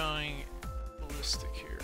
going ballistic here.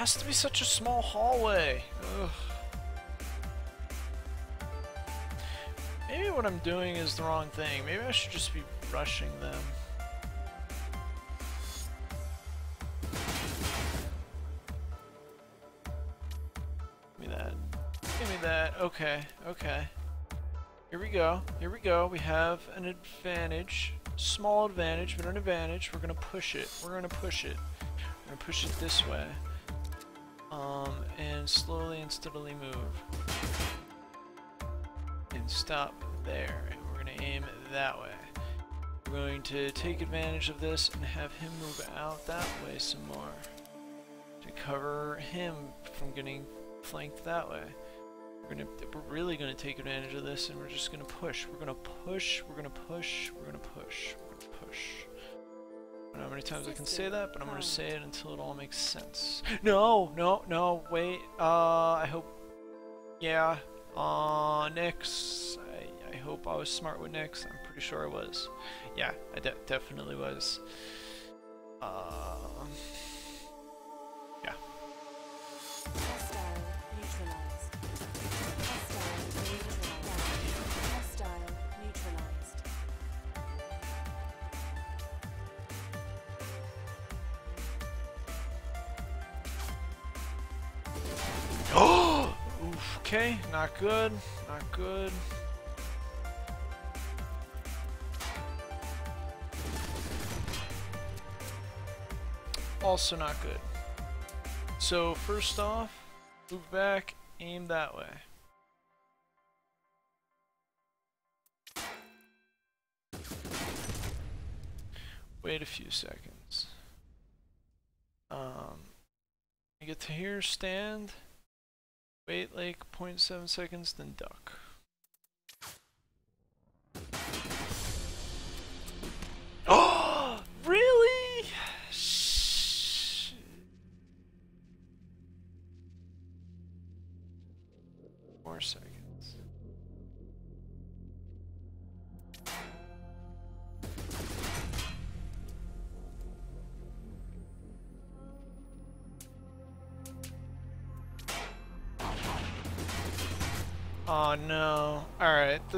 Has to be such a small hallway. Ugh. Maybe what I'm doing is the wrong thing. Maybe I should just be rushing them. Give me that. Give me that. Okay, okay. Here we go. Here we go. We have an advantage. Small advantage, but an advantage. We're gonna push it. We're gonna push it. We're gonna push it this way. Slowly and steadily move. And stop there. And we're gonna aim that way. We're going to take advantage of this and have him move out that way some more. To cover him from getting flanked that way. We're gonna we're really gonna take advantage of this and we're just gonna push. We're gonna push, we're gonna push, we're gonna push, we're gonna push. Know how many times I can say that, but I'm gonna say it until it all makes sense. No, no, no, wait. Uh, I hope. Yeah. Uh, Nyx. I, I hope I was smart with Nyx. I'm pretty sure I was. Yeah, I de definitely was. Uh, not good. Not good. Also not good. So first off, move back, aim that way. Wait a few seconds. Um, get to here, stand. Wait like 0.7 seconds, then duck.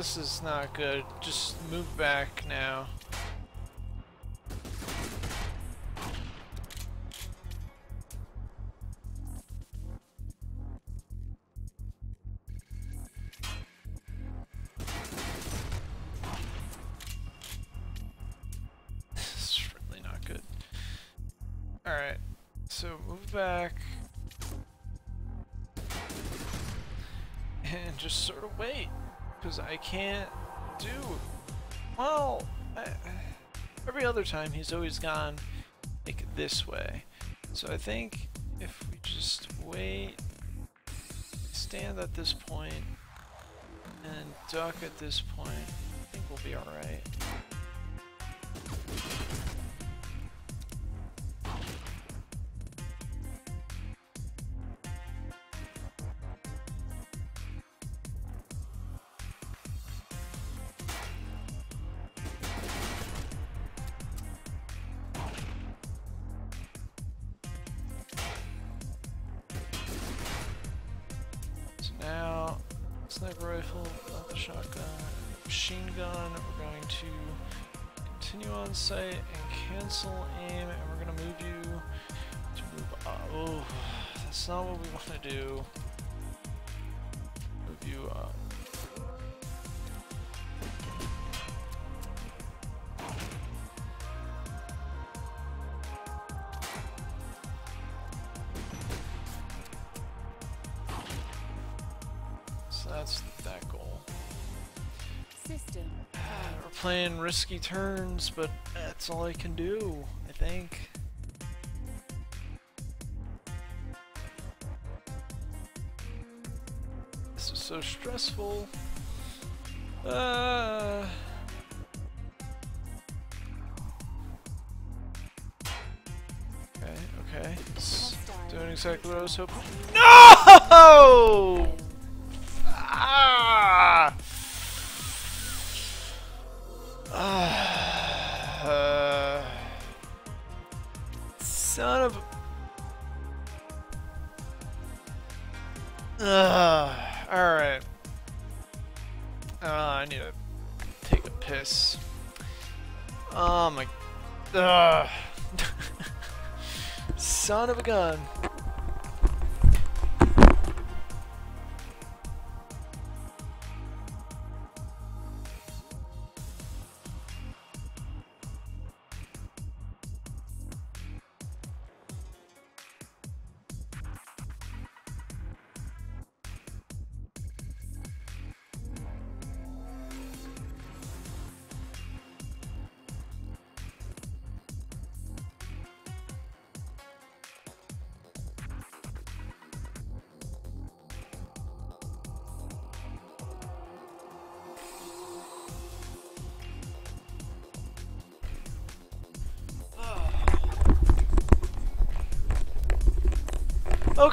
This is not good. Just move back now. Can't do well I, every other time he's always gone like this way. So I think if we just wait stand at this point and duck at this point I think we'll be alright not what we want to do. You up. Uh, so that's that goal. System. We're playing risky turns, but that's all I can do, I think. So stressful. Uh, okay, okay. It's doing exactly what I was hoping. No!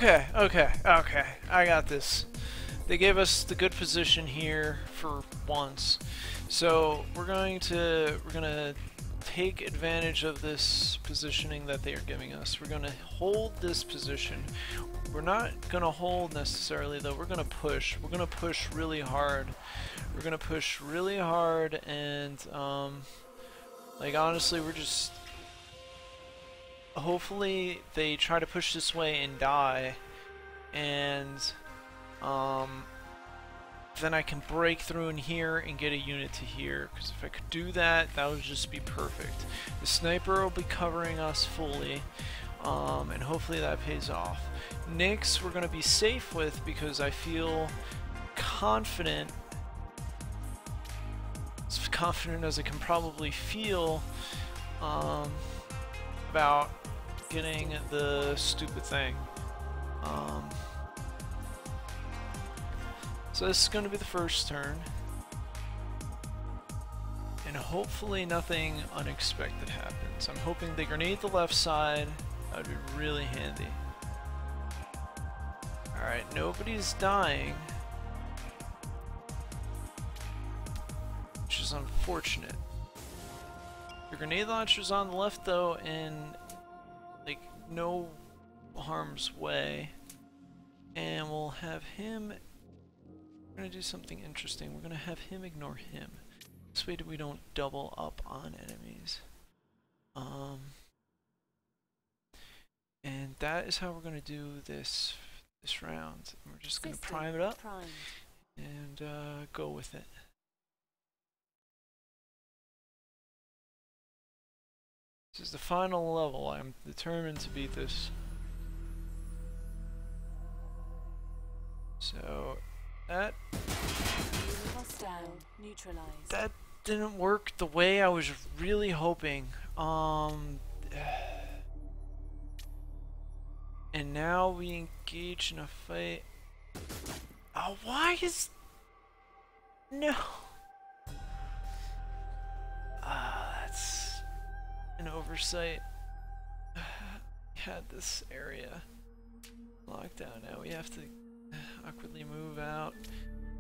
Okay, okay, okay. I got this. They gave us the good position here for once. So we're going to we're gonna take advantage of this positioning that they are giving us. We're gonna hold this position. We're not gonna hold necessarily though, we're gonna push. We're gonna push really hard. We're gonna push really hard and um like honestly we're just hopefully they try to push this way and die. And um, then I can break through in here and get a unit to here. Because if I could do that that would just be perfect. The sniper will be covering us fully um, and hopefully that pays off. Nyx we're gonna be safe with because I feel confident. As confident as I can probably feel um, about getting the stupid thing. Um, so this is going to be the first turn. And hopefully nothing unexpected happens. I'm hoping they grenade the left side. That would be really handy. Alright, nobody's dying. Which is unfortunate. The grenade launcher's on the left though, and no harm's way. And we'll have him. We're gonna do something interesting. We're gonna have him ignore him. This way we don't double up on enemies. Um, and that is how we're gonna do this this round. We're just gonna prime it up primed. and uh, go with it. This is the final level. I'm determined to beat this. So that that didn't work the way I was really hoping. Um and now we engage in a fight. Oh, why is no? Ah, that's an oversight. We had this area locked down. Now we have to awkwardly move out.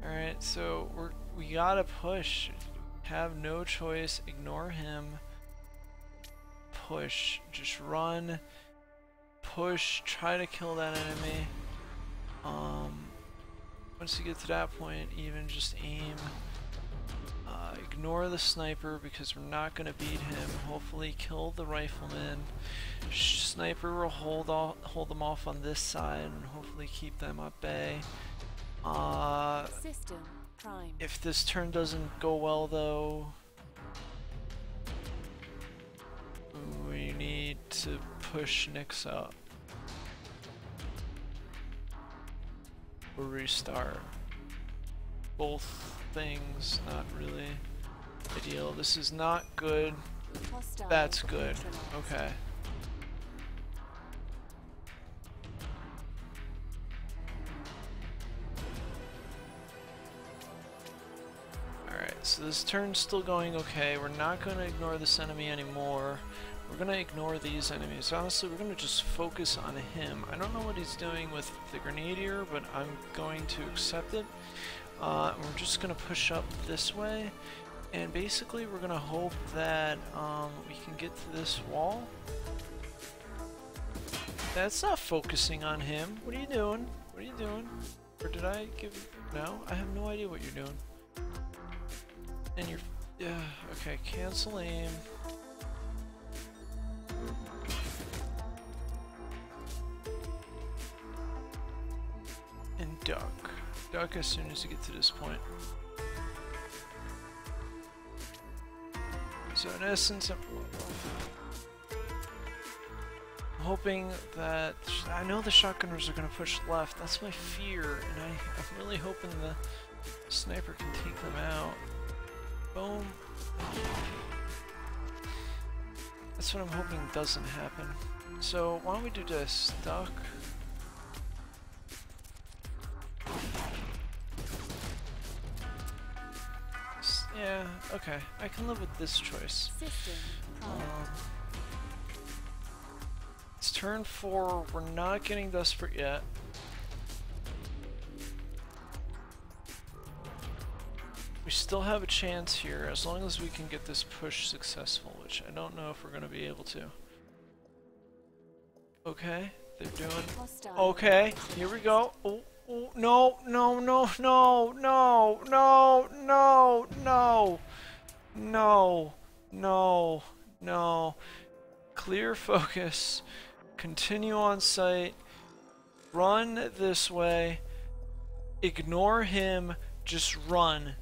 All right, so we're we gotta push. Have no choice. Ignore him. Push. Just run. Push. Try to kill that enemy. Um. Once you get to that point, even just aim. Uh, ignore the sniper because we're not going to beat him. Hopefully kill the rifleman. Sniper will hold off, hold them off on this side and hopefully keep them at bay. Uh, System prime. if this turn doesn't go well though, we need to push Nyx up. Or restart. both things, not really ideal. This is not good. That's good. Okay. Alright, so this turn's still going okay. We're not going to ignore this enemy anymore. We're going to ignore these enemies. Honestly, we're going to just focus on him. I don't know what he's doing with the Grenadier, but I'm going to accept it. Uh, we're just going to push up this way. And basically, we're going to hope that um, we can get to this wall. That's not focusing on him. What are you doing? What are you doing? Or did I give... No? I have no idea what you're doing. And you're... Yeah, okay, cancel aim. And duck. Duck as soon as you get to this point. So in essence, I'm I'm hoping that I know the shotgunners are going to push left. That's my fear, and I, I'm really hoping the sniper can take them out. Boom. That's what I'm hoping doesn't happen. So why don't we do this? Duck. S- Yeah, okay. I can live with this choice. Um, it's turn four. We're not getting desperate yet. We still have a chance here as long as we can get this push successful, which I don't know if we're going to be able to. Okay, they're doing Okay, here we go. Oh, oh, no, no, no, no, no, no, no, no, no, no, no. Clear focus. Continue on site. Run this way. Ignore him. Just run.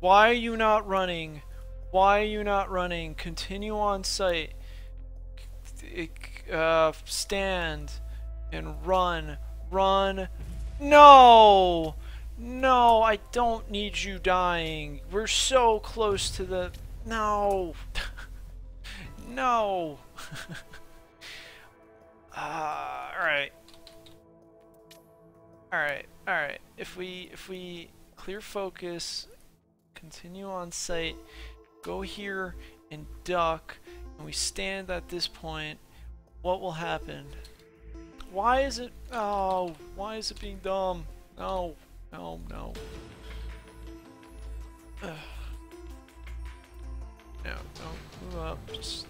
Why are you not running? Why are you not running? Continue on site. Uh, stand and run, run. No! No, I don't need you dying. We're so close to the. No! no! uh, alright. Alright, alright. If we if we clear focus, continue on site, go here and duck, and we stand at this point, what will happen? Why is it? Oh, why is it being dumb? No, no, no. No, don't move up. Just.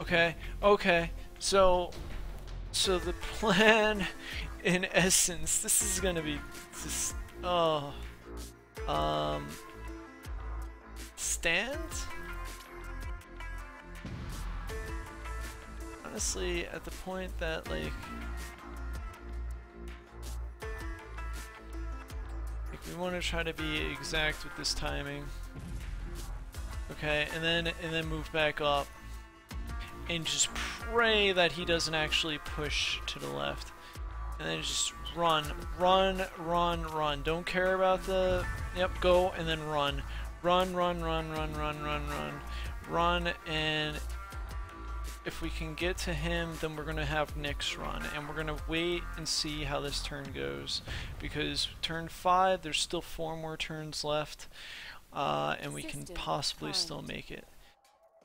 Okay, okay. So, so the plan, in essence, this is gonna be just. Oh. Um. Stand. Honestly at the point that like like we want to try to be exact with this timing okay? And then and then move back up and just pray that he doesn't actually push to the left. And then just run run run run. Don't care about the yep go and then run. Run run run run run run run. Run and if we can get to him, then we're going to have Nyx run, and we're going to wait and see how this turn goes, because turn 5, there's still 4 more turns left, uh, and we can possibly still make it.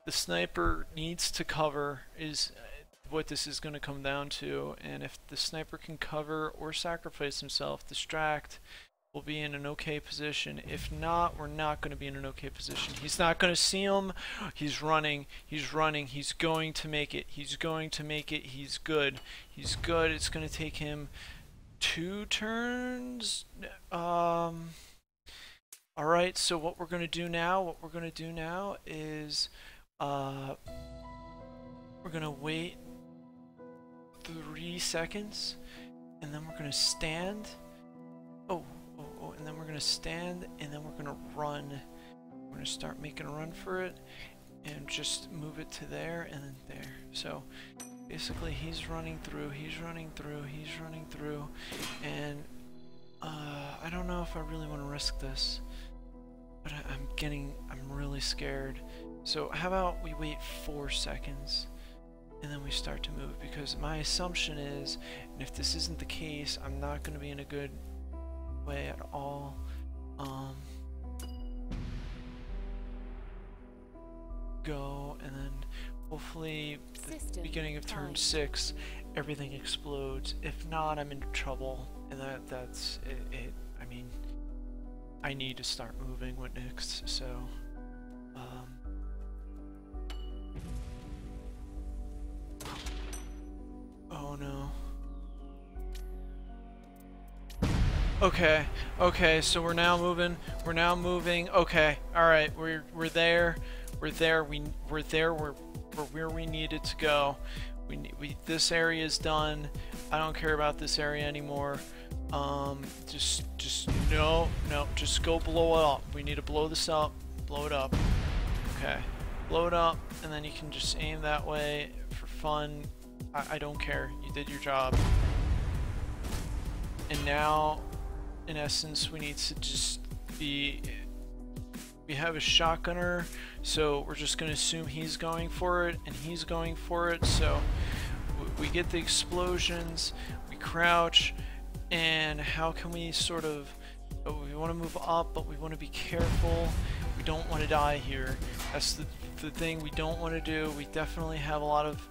The sniper needs to cover, is uh, what this is going to come down to, and if the sniper can cover or sacrifice himself, distract, we'll be in an okay position. If not, we're not going to be in an okay position. He's not going to see him. He's running. He's running. He's going to make it. He's going to make it. He's good. He's good. It's going to take him two turns. Um. All right. So what we're going to do now? What we're going to do now is, uh, we're going to wait three seconds, and then we're going to stand. Oh, and then we're gonna stand, and then we're gonna run. We're gonna start making a run for it, and just move it to there and then there. So basically, he's running through, he's running through, he's running through, and uh, I don't know if I really want to risk this. But I, I'm getting, I'm really scared. So how about we wait four seconds and then we start to move because my assumption is, and if this isn't the case, I'm not going to be in a good way at all. Um, go and then hopefully the beginning of turn six everything explodes. If not i'm in trouble. And that that's it, it i mean i need to start moving with Nyx, so um oh no Okay, okay, so we're now moving. We're now moving. Okay, all right, we're we're there. We're there. We we're there. We're we're where we needed to go. We we this area is done. I don't care about this area anymore. Um, just just no no. Just go blow it up. We need to blow this up. Blow it up. Okay, blow it up, and then you can just aim that way for fun. I, I don't care. You did your job. And now in essence we need to just be we have a shotgunner so we're just going to assume he's going for it and he's going for it. So we get the explosions we crouch and how can we sort of oh, we want to move up but we want to be careful. We don't want to die here. That's the, the thing we don't want to do. We definitely have a lot of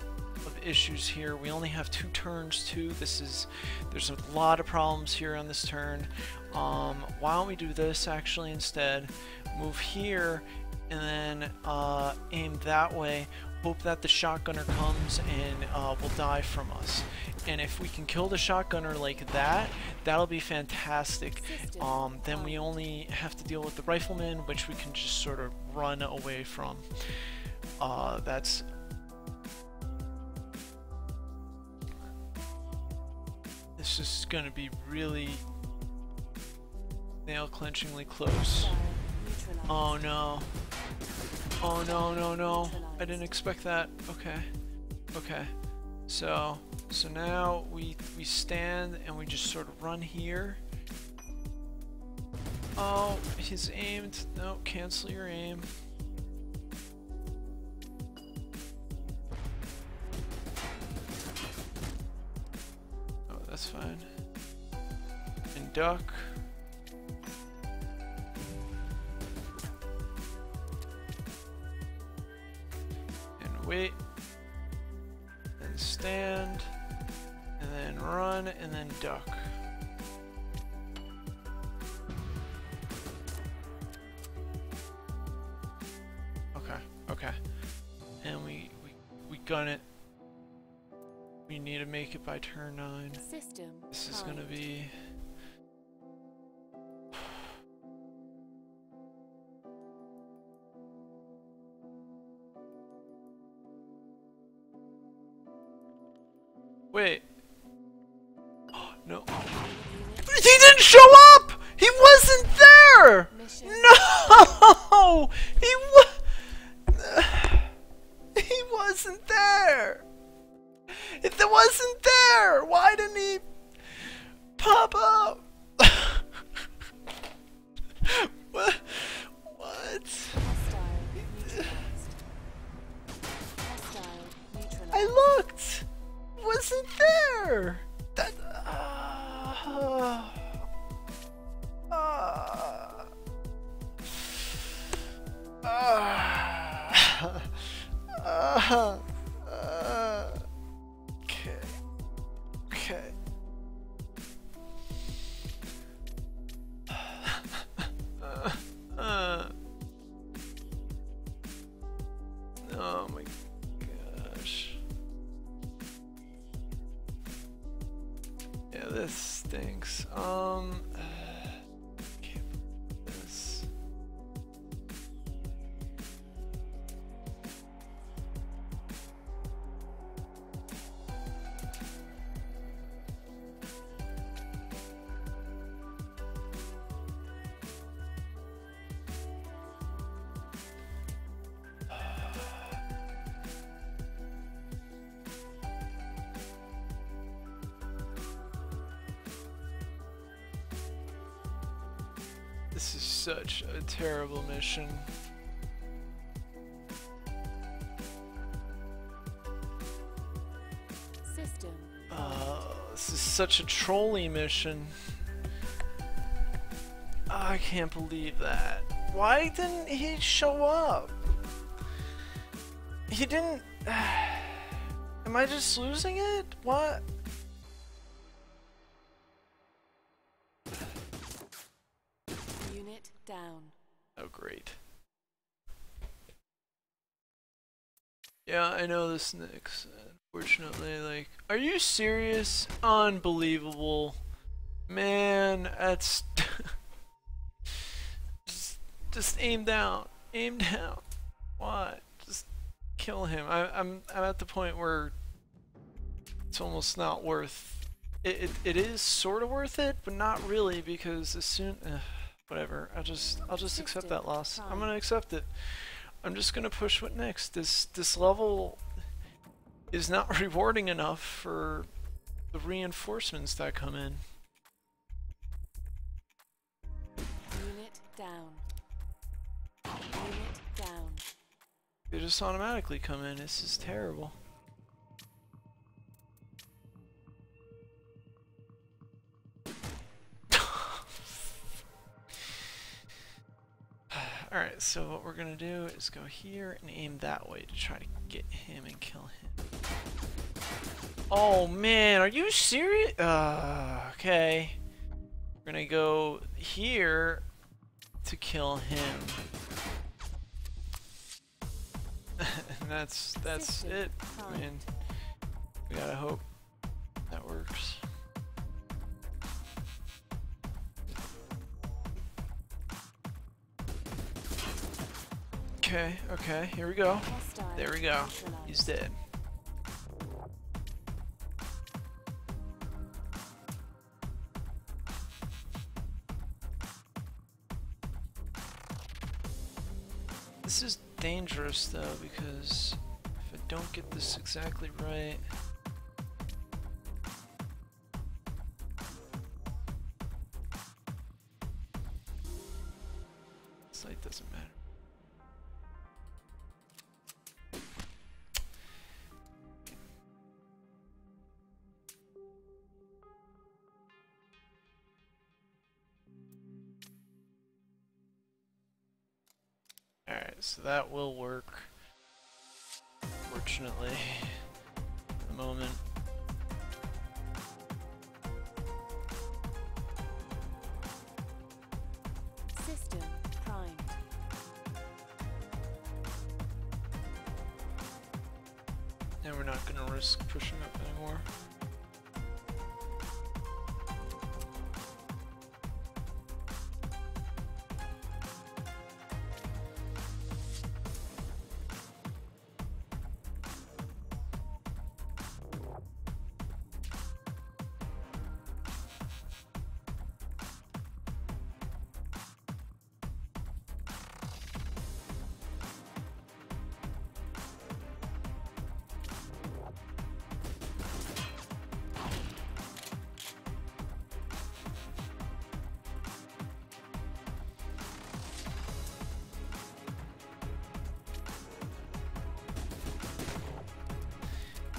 of issues here. We only have two turns too. This is there's a lot of problems here on this turn. Um, why don't we do this actually instead? Move here and then uh, aim that way. Hope that the shotgunner comes and uh, will die from us. And if we can kill the shotgunner like that, that'll be fantastic. Um, then we only have to deal with the rifleman, which we can just sort of run away from. Uh, that's This is gonna be really nail clenchingly close. Oh no. Oh no no no. I didn't expect that. Okay. Okay. So so now we we stand and we just sort of run here. Oh, he's aimed. No, cancel your aim. That's fine. And duck. And wait. And stand. And then run and then duck. Okay, okay. And we we we gun it. We need to make it by turn nine. System This is gonna be. Wait. Oh, no. He didn't show up! He wasn't there! Mission No! He wasn't there, why didn't he pop up? what? What? hostile neutralized. Hostile neutralized. I looked. Wasn't there. Such a terrible mission. System. Uh, this is such a trolley mission. I can't believe that. Why didn't he show up? He didn't. Am I just losing it? What? I know this Nyx. Unfortunately, like, are you serious? Unbelievable. Man, that's. just, just aim down. Aim down. What? Just kill him. I, I'm, I'm at the point where it's almost not worth. It, it, it is sort of worth it, but not really because as soon. ugh, whatever. I'll just I'll just accept that loss. I'm gonna accept it. I'm just gonna push what next. This this level is not rewarding enough for the reinforcements that come in. Unit down. Unit down. They just automatically come in. This is terrible. So what we're gonna do is go here and aim that way to try to get him and kill him. Oh man, are you serious? Uh, okay. We're gonna go here to kill him. and that's that's it. I mean, we gotta hope that works. Okay, okay, here we go. There we go. He's dead. This is dangerous though because if I don't get this exactly right.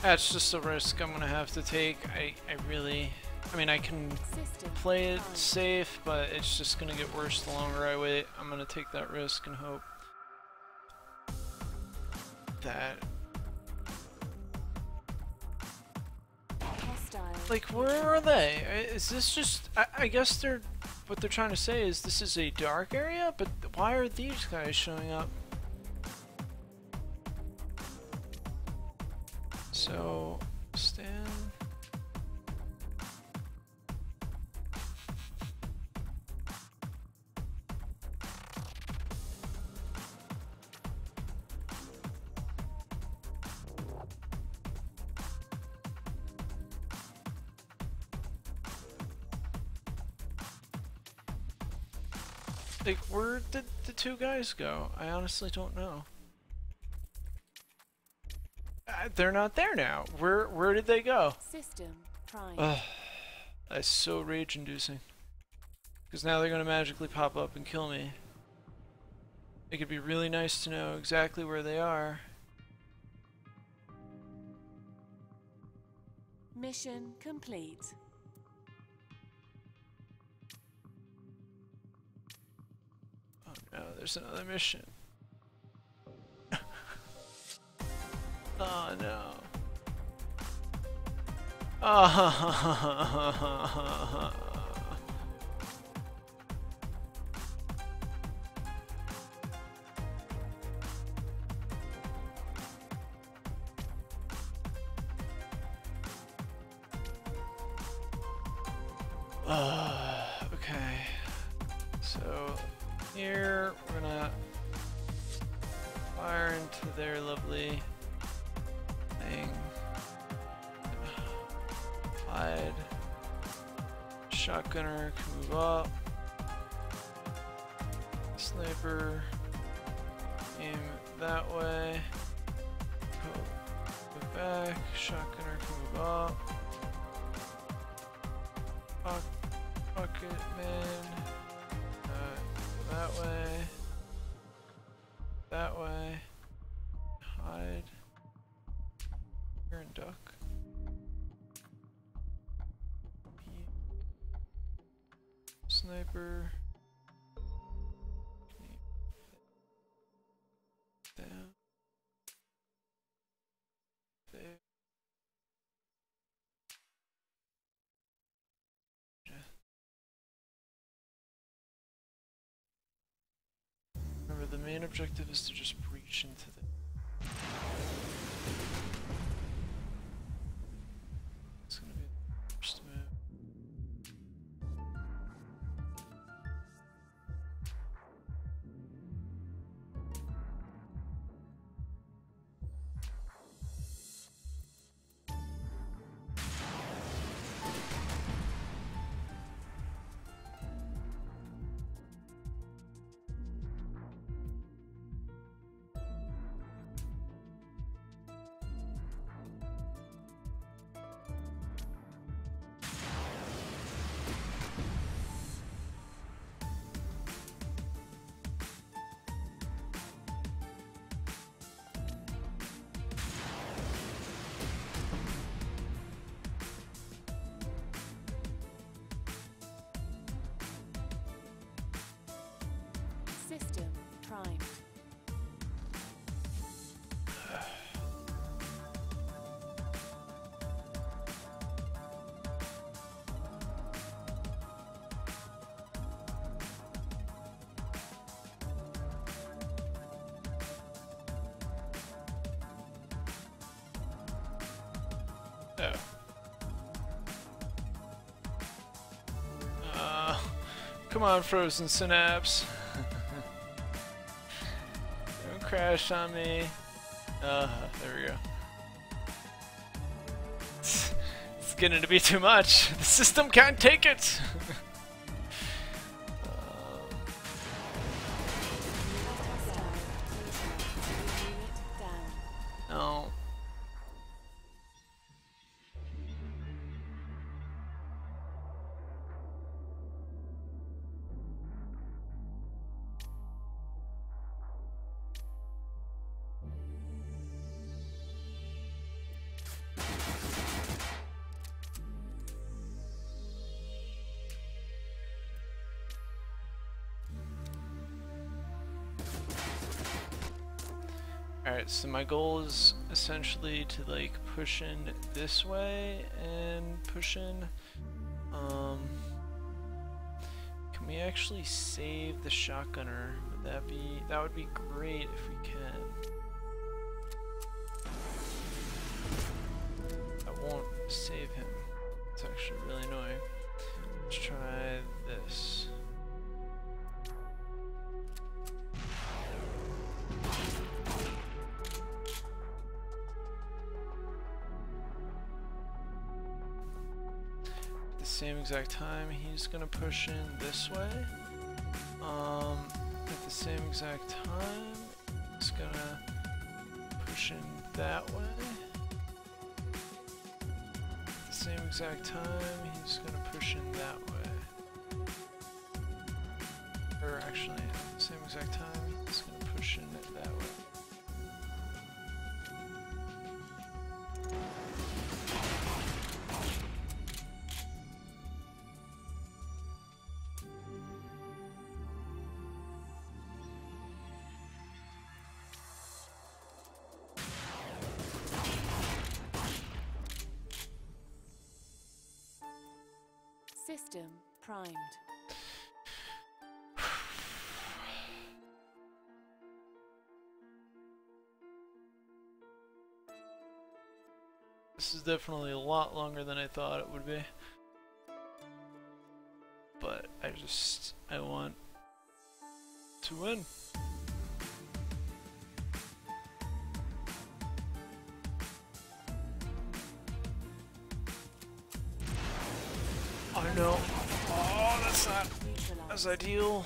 That's just a risk I'm gonna have to take. I, I really, I mean, I can play it safe, but it's just gonna get worse the longer I wait. I'm gonna take that risk and hope that, like, where are they? Is this just? I, I guess they're. What they're trying to say is this is a dark area, but why are these guys showing up? Two guys go? I honestly don't know. Uh, they're not there now. Where where did they go? System primed. Ugh, that's so rage-inducing. Because now they're going to magically pop up and kill me. It could be really nice to know exactly where they are. Mission complete. There's another mission. oh no. Oh. Hide. Shotgunner can move up. Sniper aim that way. Go, go back. Shotgunner can move up. Bucket man. Uh, that way. That way. Objective is to just breach into the. Uh, come on, Frozen Synapse. Don't crash on me. Uh, there we go. It's, it's getting to be too much. The system can't take it. so my goal is essentially to like push in this way and push in. Um, can we actually save the shotgunner? Would that be that would be great if we can. Exact time, he's gonna push in this way. Um, at the same exact time, he's gonna push in that way. At the same exact time, he's gonna push in that way. or actually at the same exact time, it's gonna push in it that way. System primed. This is definitely a lot longer than I thought it would be. But I just, I want to win. As ideal.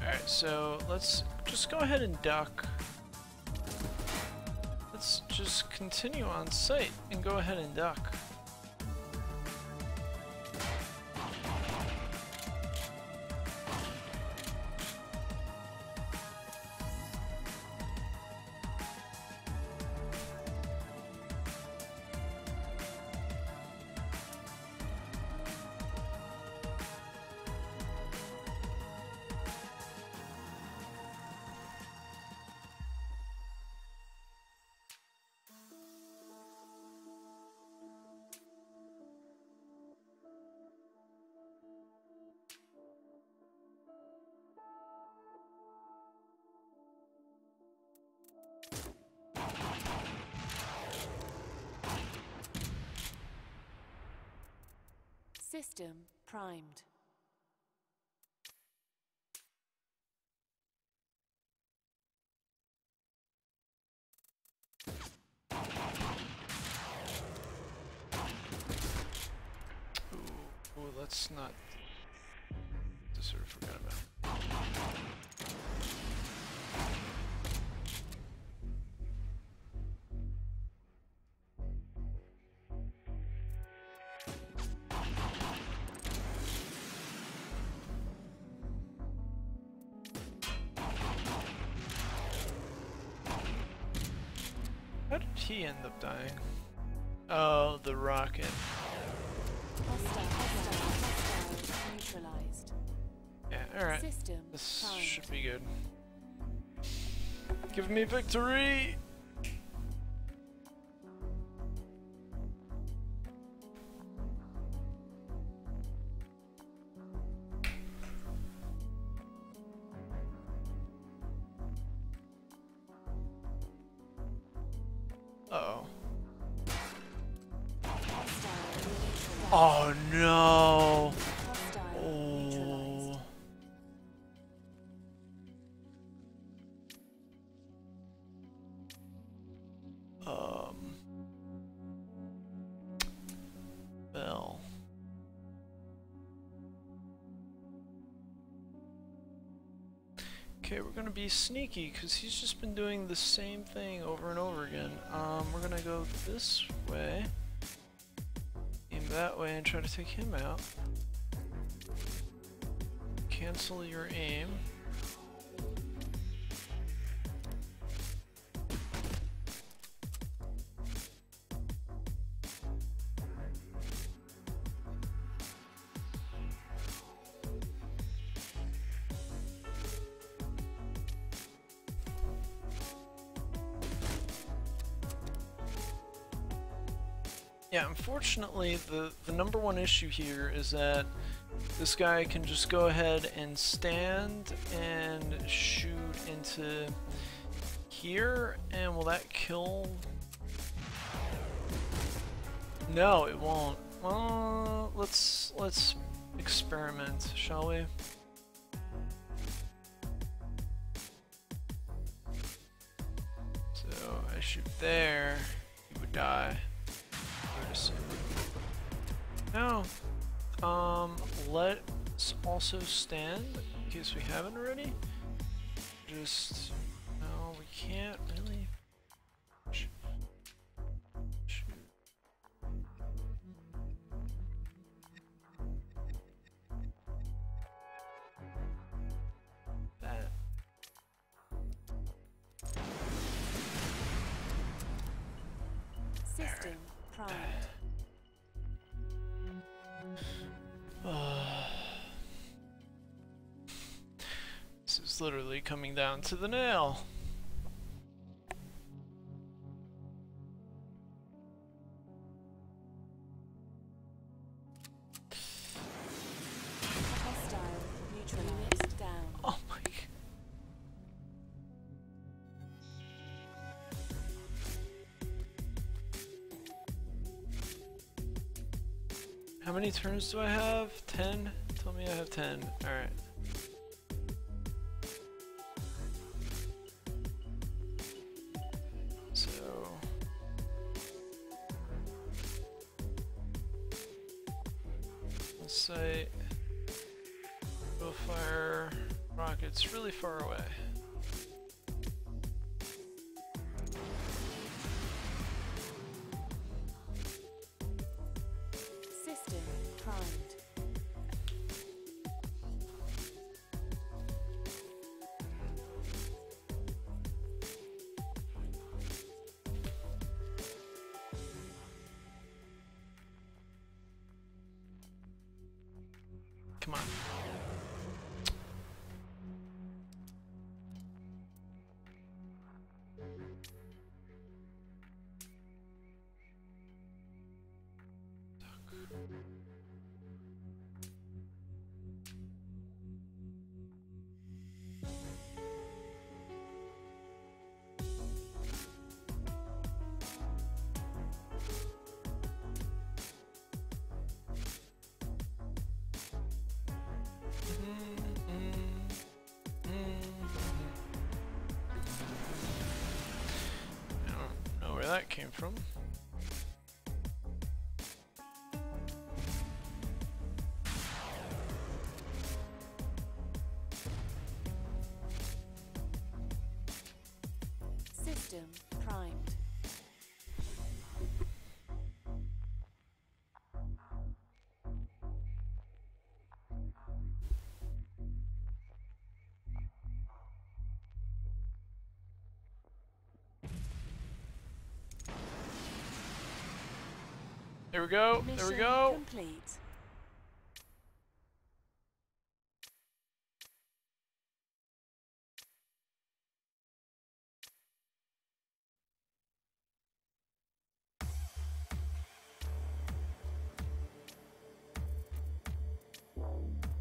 Alright, so let's just go ahead and duck. Let's just continue on sight and go ahead and duck. He end up dying? Oh, the rocket. Yeah, alright. This should be good. Give me victory! Okay, we're gonna be sneaky because he's just been doing the same thing over and over again. Um, we're gonna go this way, aim that way, and try to take him out. Cancel your aim. Unfortunately, the, the number one issue here is that this guy can just go ahead and stand and shoot into here, and will that kill? No, it won't. Well, let's let's experiment, shall we? So I shoot there, he would die. Also stand, in case we haven't already. Just, no, we can't really. Literally coming down to the nail. Oh my How many turns do I have? 10? Tell me I have 10. Alright. From. System There we go. Mission There we go. complete.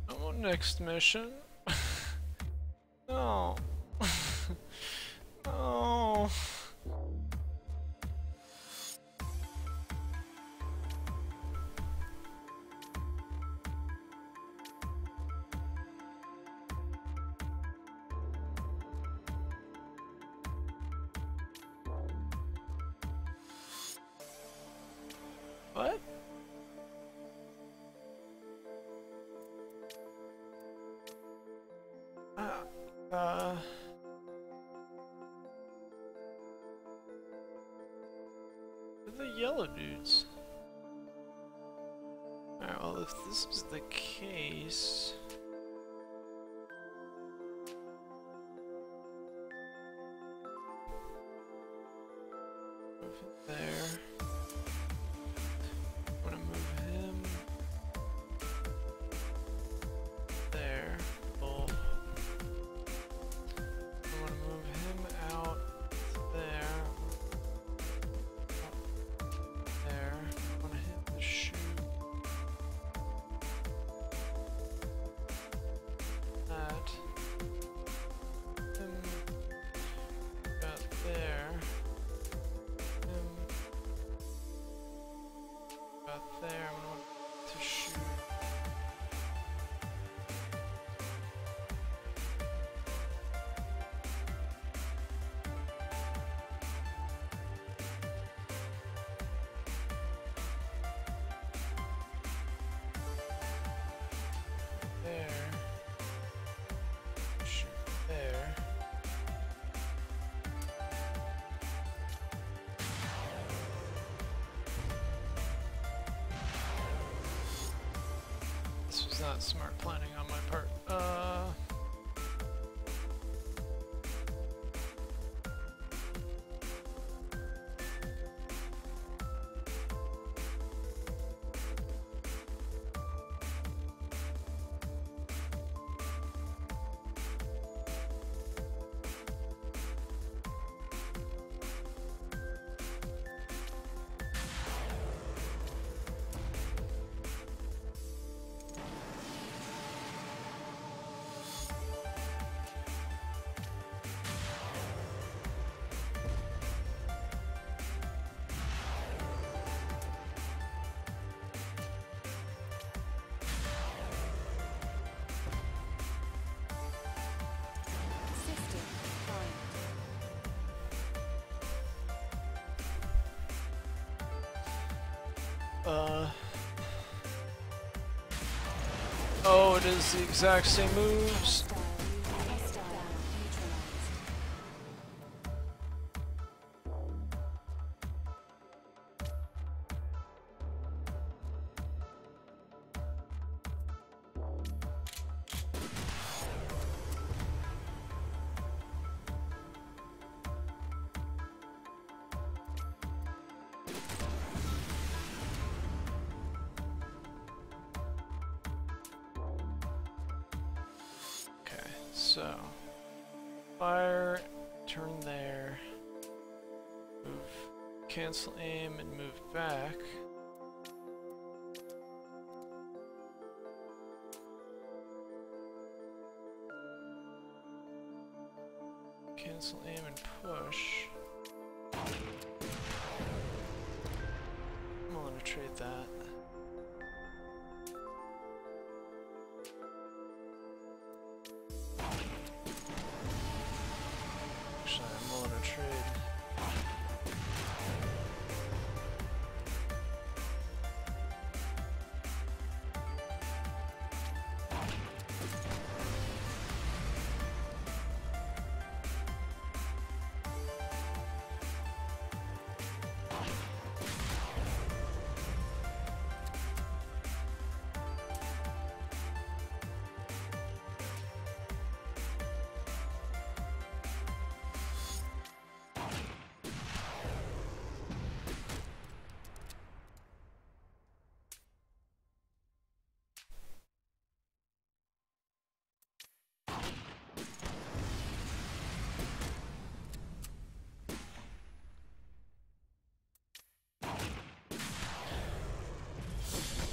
Oh, next mission. Smart planning Uh. Oh, it is the exact same moves.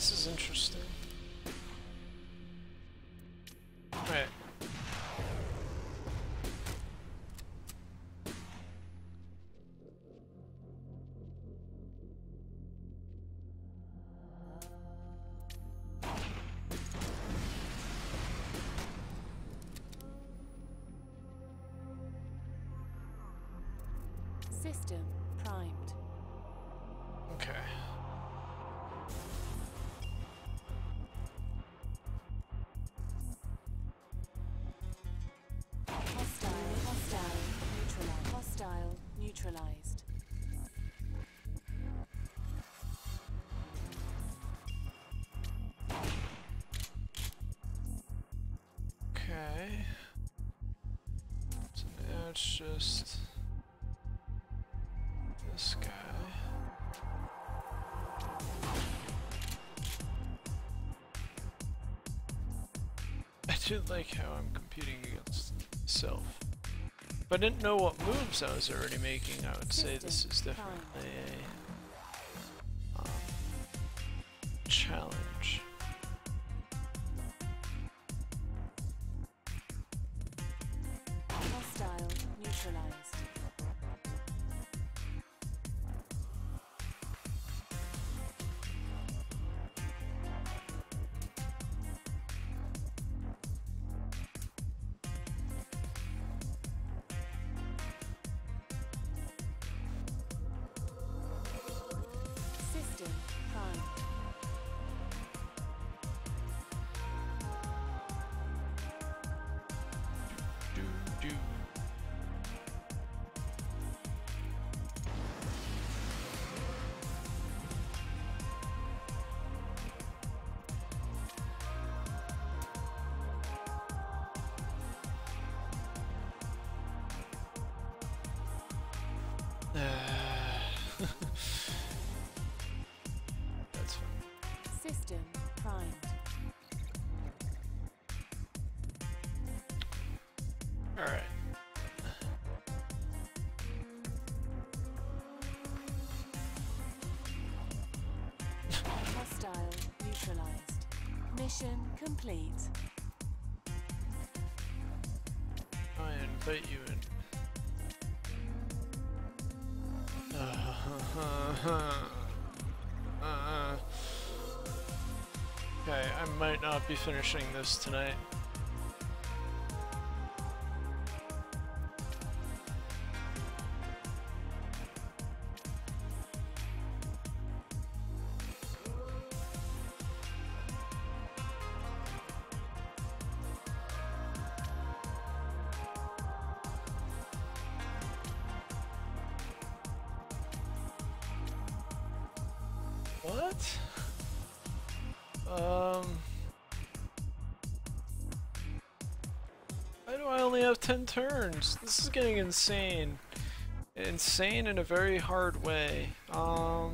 This is interesting. Right. System Okay. So now it's just this guy. I do like how I'm competing against self. If I didn't know what moves I was already making, I would say this is definitely That's fine. System primed. Alright. Hostile neutralized. Mission complete. I invite you in. Uh, uh, uh. okay, I might not be finishing this tonight. 10 turns? This is getting insane. Insane in a very hard way. Um.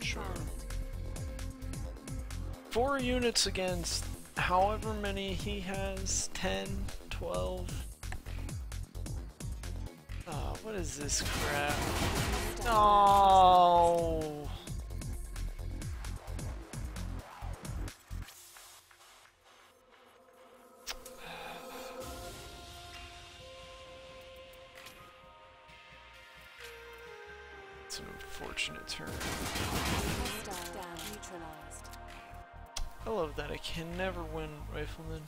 Sure. Um, Four units against however many he has 10, 12. Oh, what is this crap? Hostile I can never win Rifleman.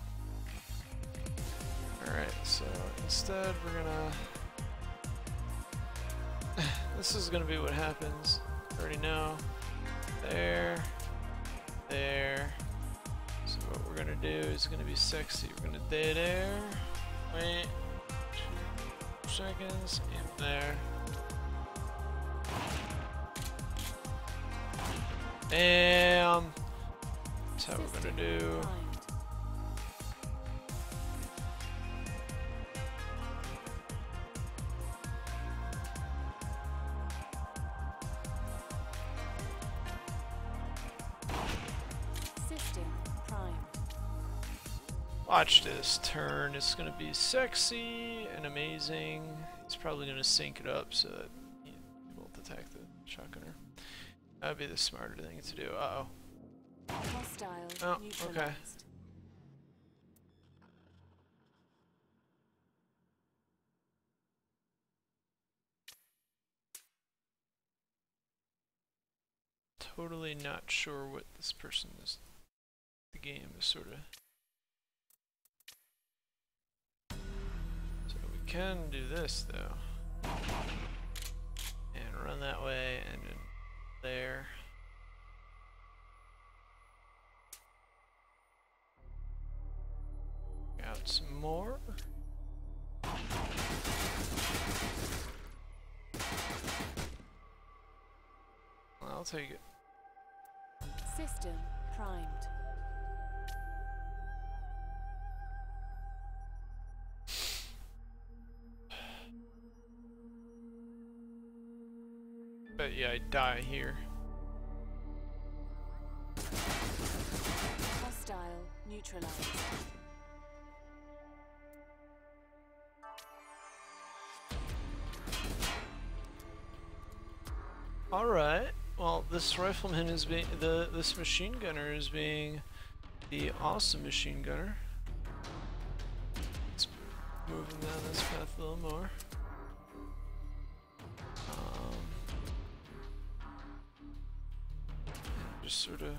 Alright, so instead we're gonna... this is gonna be what happens. Already know. There. There. So what we're gonna do is gonna be sexy. We're gonna air. Wait. Two seconds. And there. Bam! That's how we're gonna do. System primed. Watch this turn. It's gonna be sexy and amazing. He's probably gonna sync it up so that he won't attack the shotgunner. That'd be the smarter thing to do. Uh oh. Hostile Oh, okay. Totally not sure what this person is. The game is sort of. So we can do this though. And run that way and there. Out some more. I'll take it. System primed. But yeah, I die here. Hostile neutralized. This rifleman is being the this machine gunner is being the awesome machine gunner. It's moving down this path a little more. Um, just sort of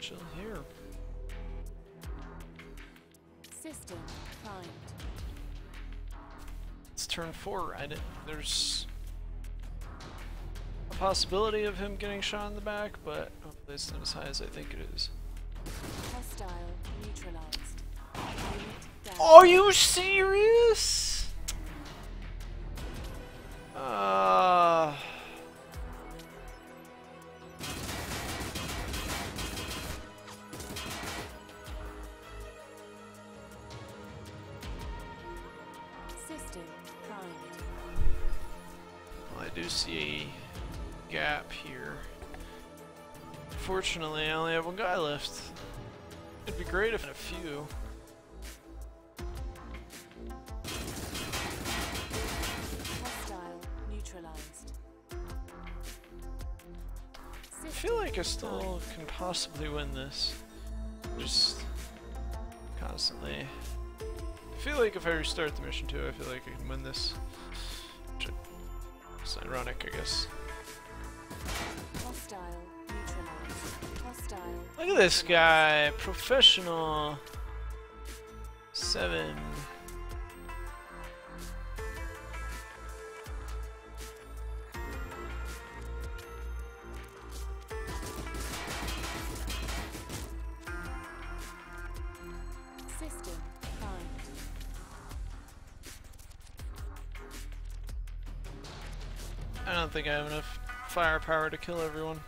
chill here. System primed. It's turn four. I didn't, there's possibility of him getting shot in the back, but hopefully it's not as high as I think it is. Hostile neutralized. Are you serious? I still can possibly win this. Just constantly. I feel like if I restart the mission too, I feel like I can win this. Which is ironic, I guess. Hostile. Hostile. Look at this guy, professional. Seven. I don't think I have enough firepower to kill everyone.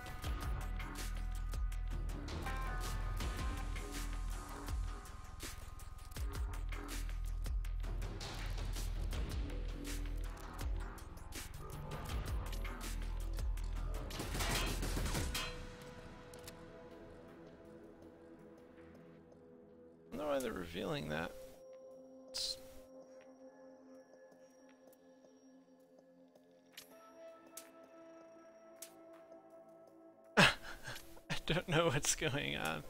Going on.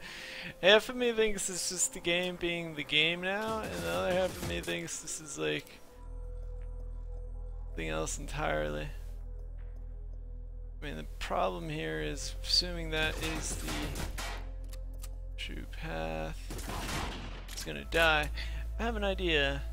Half of me thinks it's just the game being the game now, and the other half of me thinks this is like something else entirely. I mean, the problem here is assuming that is the true path. It's gonna die. I have an idea.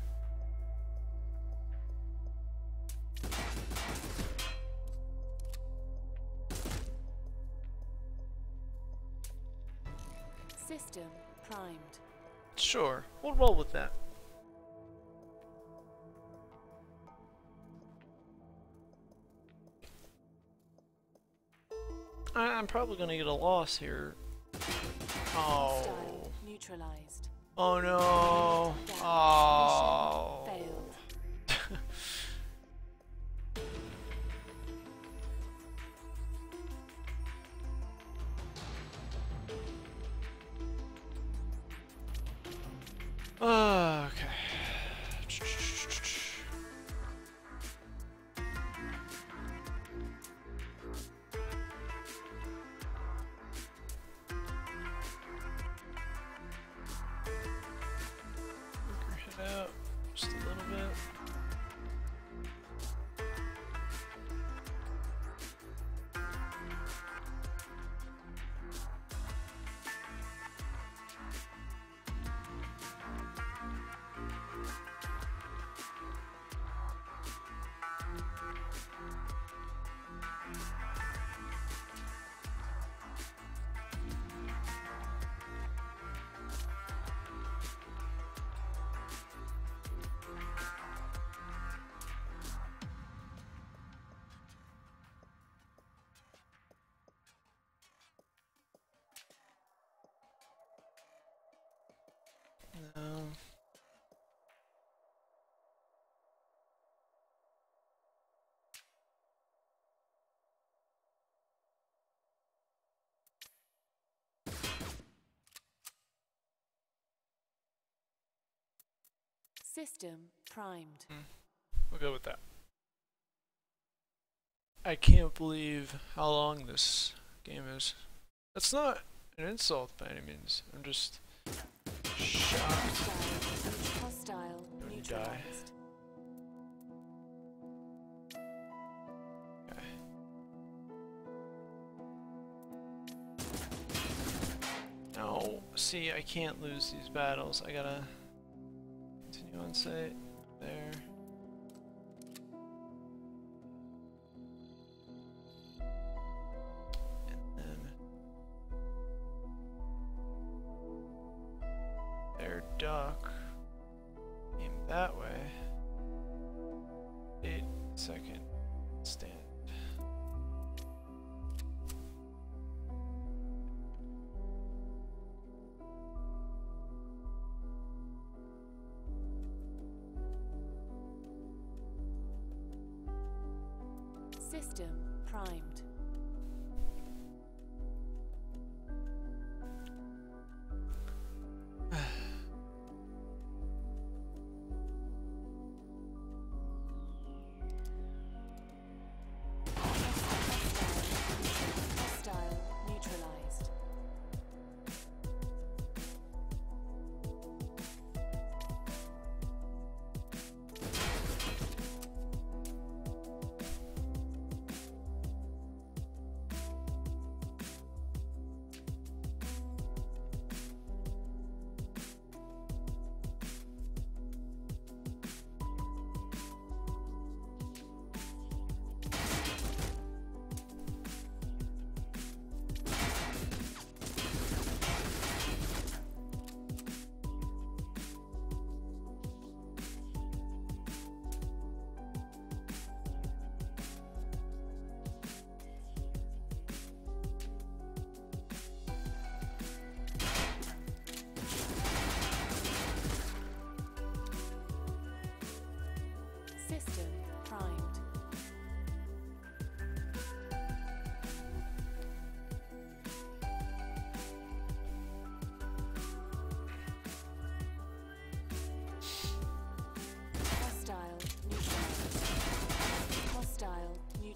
Probably gonna get a loss here. Oh. Neutralized. Oh no. Down. Oh. Mission System primed. Hmm. We'll go with that. I can't believe how long this game is. That's not an insult by any means. I'm just shocked. Hostile. Hostile you die. neutralized. Okay. No, see, I can't lose these battles. I gotta continue on sight there.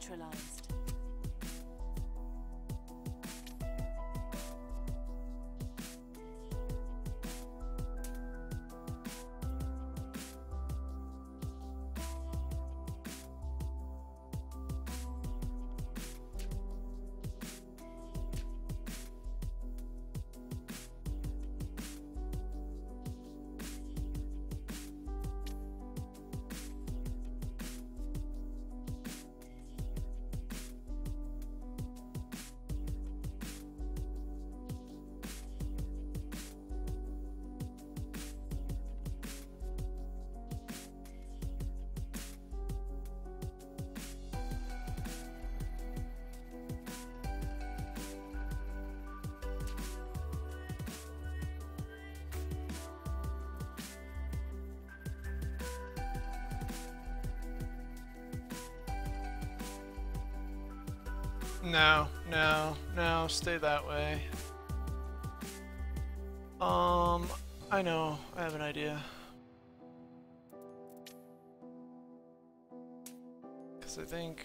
neutralized. No, no, no, stay that way. Um, I know, I have an idea. Because I think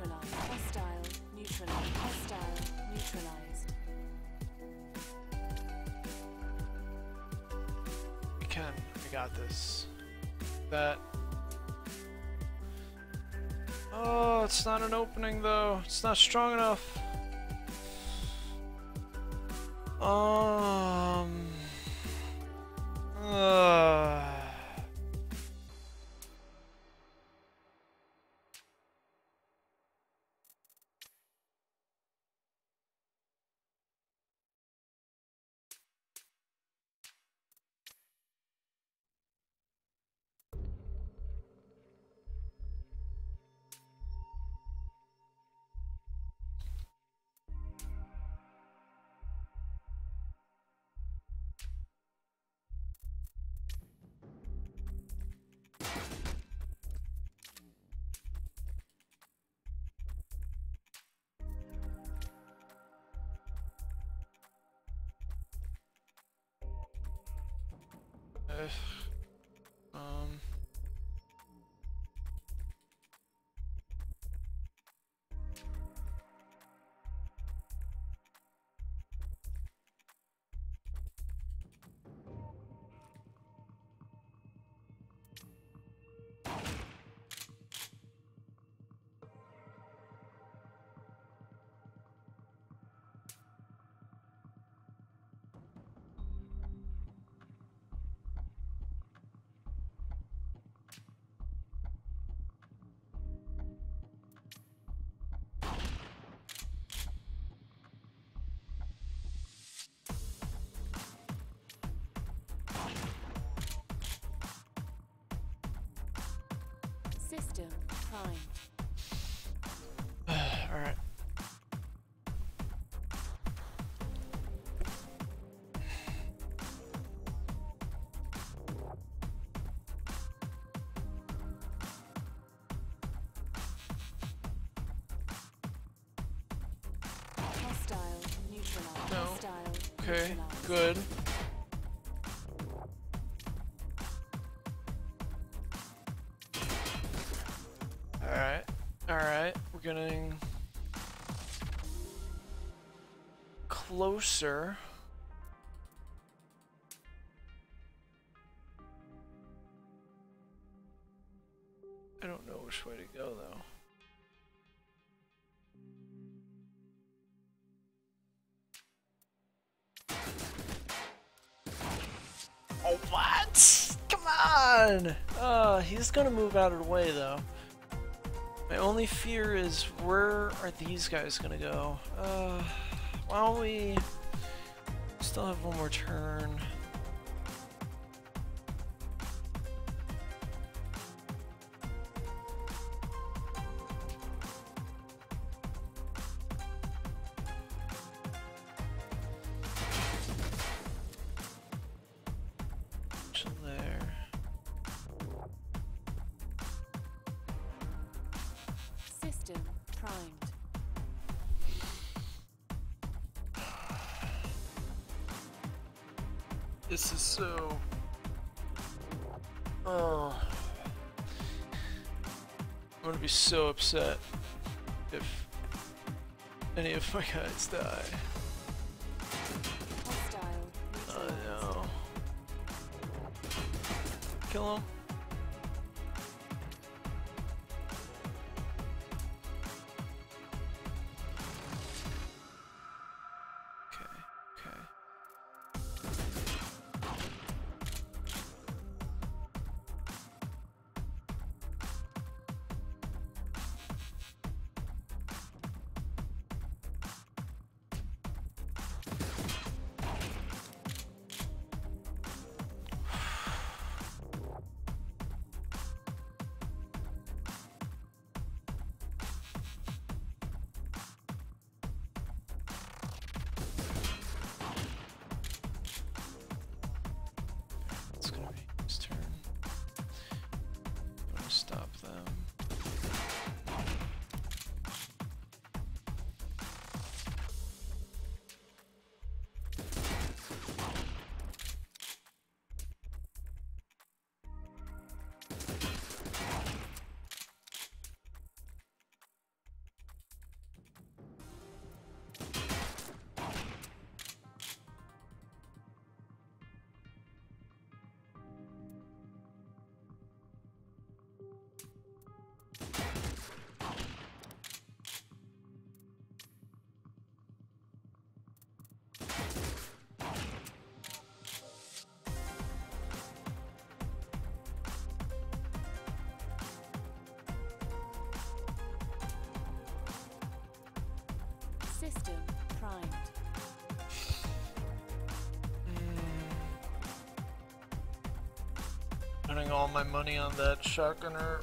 Neutralized. Hostile. Neutralized. Hostile. Neutralized. We can. We got this. That. Oh, it's not an opening though. It's not strong enough. Oh. Um. System primed. Alright. No. Okay, good. Closer. I don't know which way to go though. Oh, what? Come on! Uh, he's gonna move out of the way, though. My only fear is, where are these guys gonna go? Uh, don't we... Still have one more turn. This is so. Oh. I'm gonna be so upset if any of my guys die. Oh no. Kill him. Putting all my money on that shotgunner.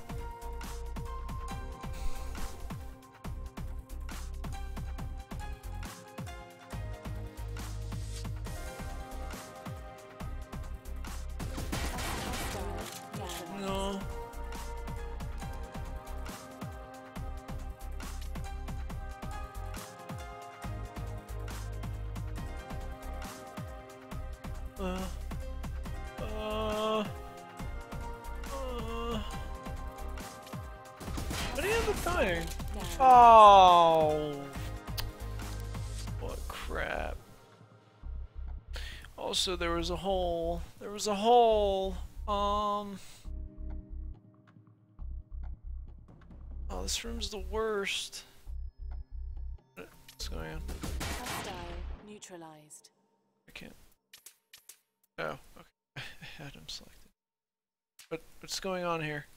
Also, there was a hole. There was a hole. Um. Oh, this room's the worst. What's going on? Hostile neutralized. I can't. Oh, okay. I had him selected. But what's going on here?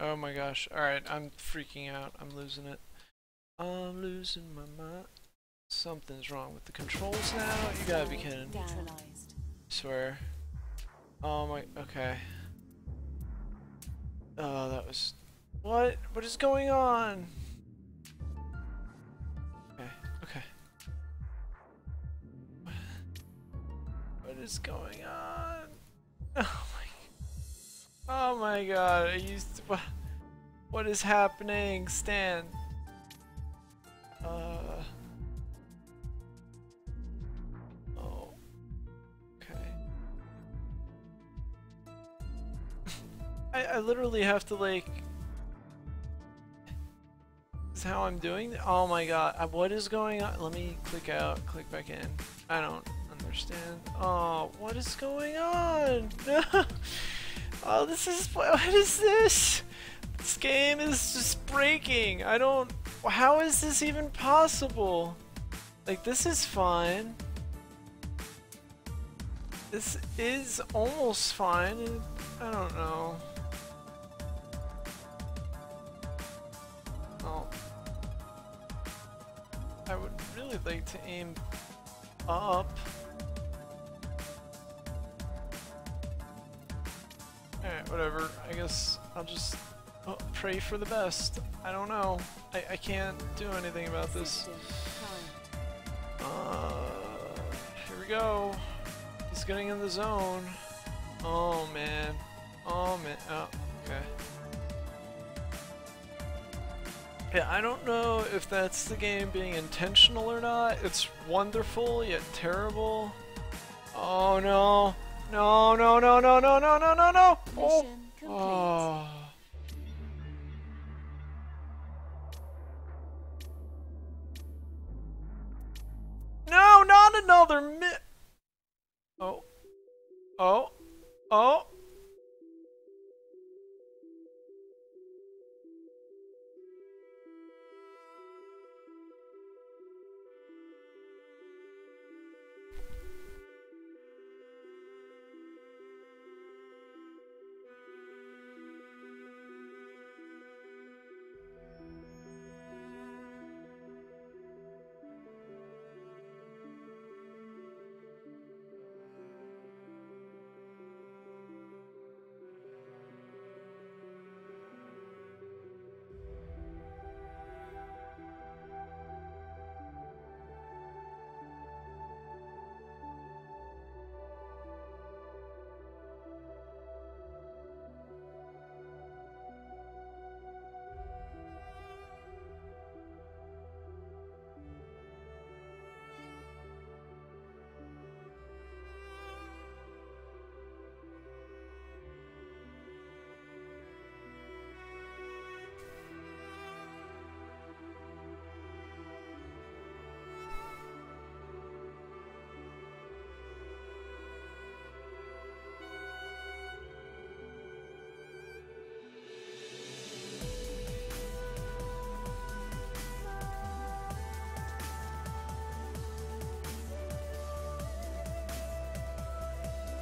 Oh my gosh. Alright, I'm freaking out. I'm losing it. I'm losing my mind. Something's wrong with the controls now. You gotta be kidding. Neutralized. Swear. Oh my. Okay. Oh, that was. What? What is going on? Okay. Okay. What is going on? Oh my. Oh my god. I used. To, what? What is happening? Stan. I, literally have to like. Is how I'm doing. Oh my god! uh, What is going on? Let me click out. Click back in. I don't understand. Oh, what is going on? oh, this is what is this? This game is just breaking. I don't. How is this even possible? Like this is fine. This is almost fine. I don't know. Really like to aim up. Alright, whatever. I guess I'll just oh, pray for the best. I don't know. I, I can't do anything about this. Uh, here we go. He's getting in the zone. Oh man. Oh man. Oh, Yeah, I don't know if that's the game being intentional or not. It's wonderful yet terrible. Oh no. No, no, no, no, no, no, no, no, no. Oh.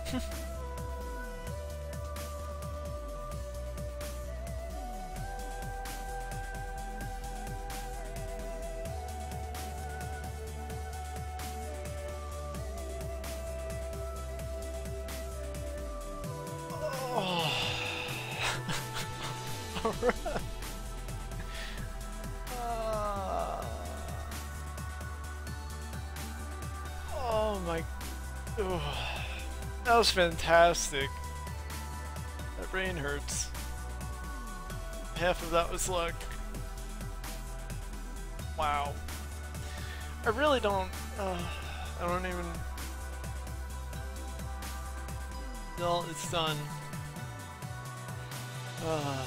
oh. That was fantastic. That brain hurts. Half of that was luck. Wow. I really don't. Uh, I don't even. Well, it's done. Uh.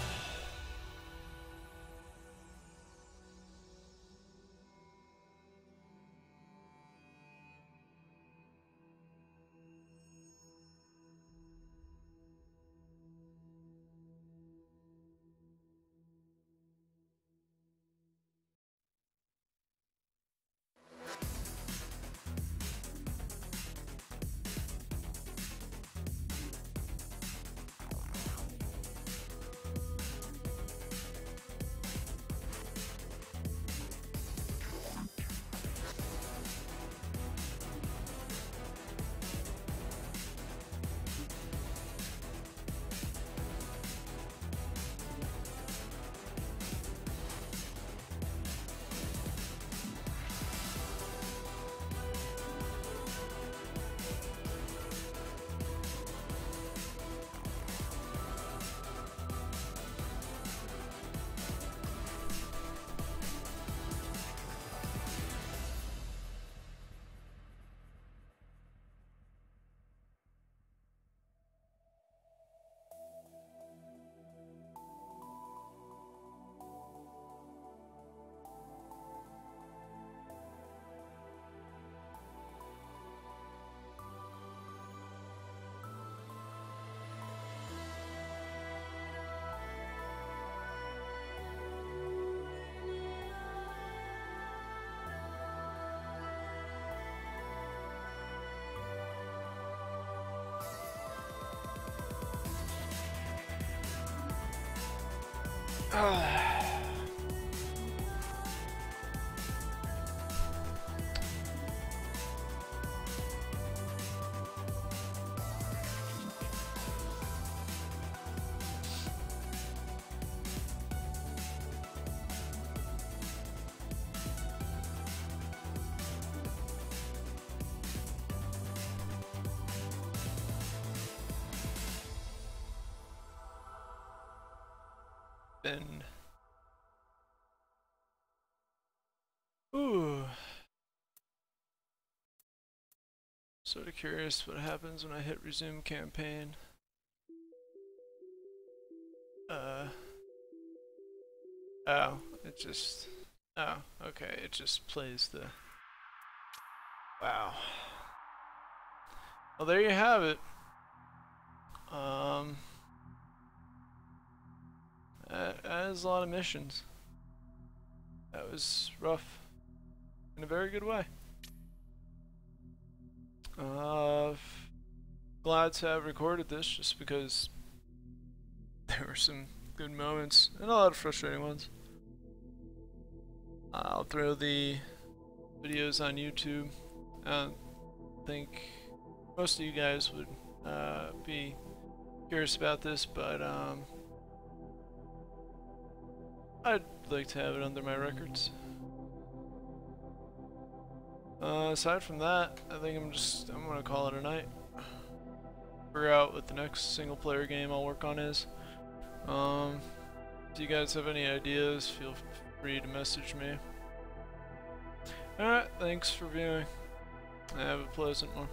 Oh. Then. Ooh. Sort of curious what happens when I hit resume campaign. Uh. Oh, it just. Oh, okay, it just plays the. Wow. Well, there you have it. Is a lot of missions. That was rough. In a very good way. Uh, glad to have recorded this just because there were some good moments and a lot of frustrating ones. I'll throw the videos on YouTube. I think most of you guys would uh, be curious about this, but um, I'd like to have it under my records. Uh, aside from that, I think I'm just, I'm gonna call it a night. Figure out what the next single player game I'll work on is. Um, if you guys have any ideas, feel free to message me. Alright, thanks for viewing. Have a pleasant one.